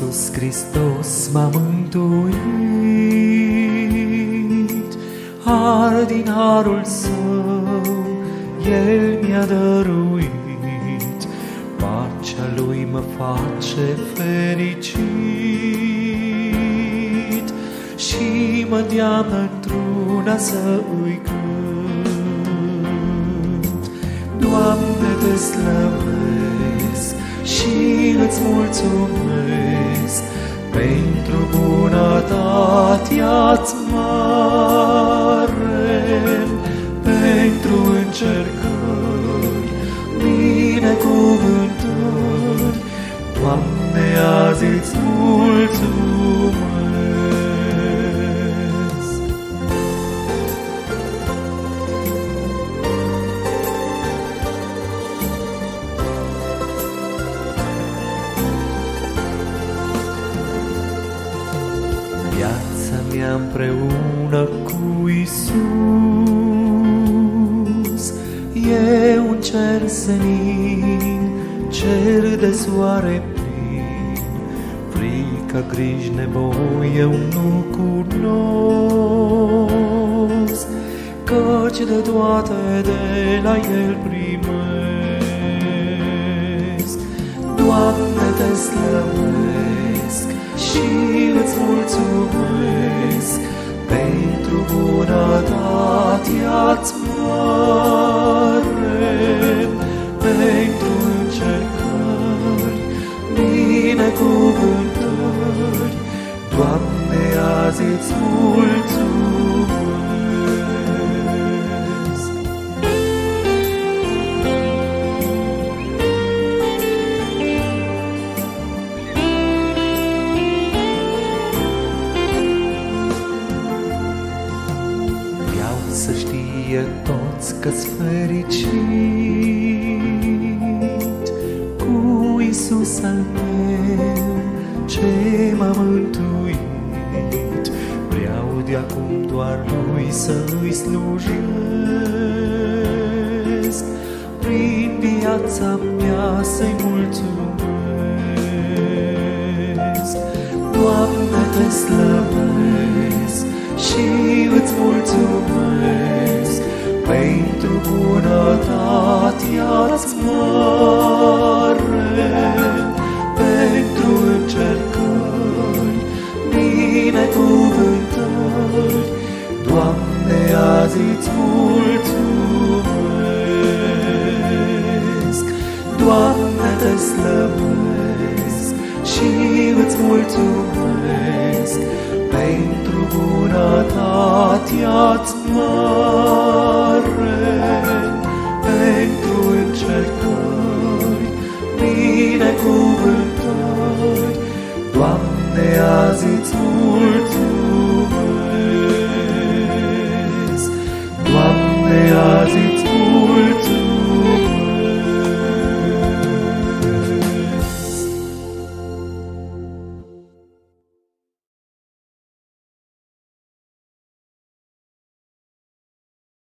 Hristos m-a mântuit, har din harul său, El mi-a dăruit, pacea Lui mă face fericit și mă deamnă într-una să îi cânt. Doamne, te slăvesc. și îți mulțumesc pentru bunătatea-ți mare, pentru încercări, binecuvântări. Doamne, azi îți mulțumesc. Mea împreună cu Isus E un cer senin, cer de soare plin. Frică, griji, nevoi eu nu cunosc. Căci de toate de la El primesc. Doamne, te slăvesc și îți mulțumesc pentru bunătatea-ți mare, pentru încercări, binecuvântări. Doamne, azi îți mulțumesc. Să știe toți că-s fericit. Cu Isus al meu ce m-a mântuit. Vreau de acum doar Lui să-i slujesc. Prin viața mea să-i mulțumesc. Doamne, te slăvesc și bunătatea-ți mare, pentru încercări, binecuvântări. Doamne, azi îți mulțumesc, Doamne, te slăvesc și îți mulțumesc pentru bunătatea-ți mare, they are